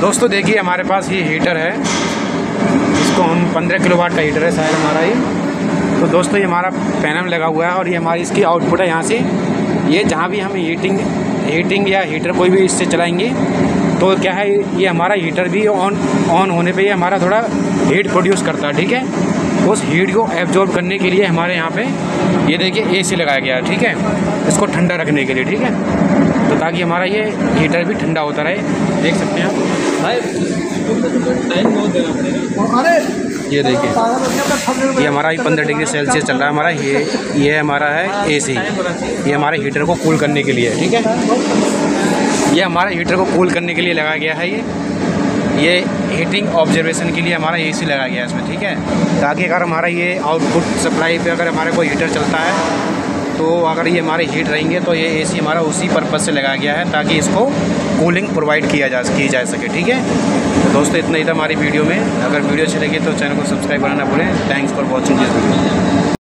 दोस्तों, देखिए, हमारे पास ये हीटर है। इसको हम पंद्रह किलो वाट का हीटर है शायद हमारा ये। तो दोस्तों, ये हमारा पैनल लगा हुआ है और ये हमारी इसकी आउटपुट है यहाँ से। ये जहाँ भी हम हीटिंग हीटिंग या हीटर कोई भी इससे चलाएँगे तो क्या है, ये हमारा हीटर भी ऑन ऑन होने पे ये हमारा थोड़ा हीट प्रोड्यूस करता है, ठीक है? उस हीट को एब्जॉर्ब करने के लिए हमारे यहाँ पे ये देखिए एसी लगाया गया है, ठीक है? इसको ठंडा रखने के लिए, ठीक है? तो ताकि हमारा ये हीटर भी ठंडा होता रहे। देख सकते हैं आप। अरे ये देखिए ये हमारा पंद्रह डिग्री सेल्सियस चल रहा है हमारा ये ये हमारा है एसी ये हमारे हीटर को कूल करने के लिए है ठीक है? ये हमारे हीटर को कूल करने के लिए लगाया गया है ये। ये हीटिंग ऑब्जर्वेशन के लिए हमारा एसी लगाया गया है इसमें ठीक है? ताकि अगर हमारा ये आउटपुट सप्लाई पे अगर हमारे कोई हीटर चलता है तो अगर ये हमारे हीट रहेंगे तो ये एसी हमारा उसी पर्पज़ से लगाया गया है ताकि इसको कूलिंग प्रोवाइड किया जा की जा सके, ठीक है? तो दोस्तों, इतना ही था हमारी वीडियो में। अगर वीडियो अच्छी लगी तो चैनल को सब्सक्राइब करना भूलें। Thanks for watching this video